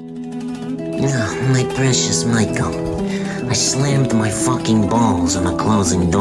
Oh, my precious Michael. I slammed my fucking balls on a closing door.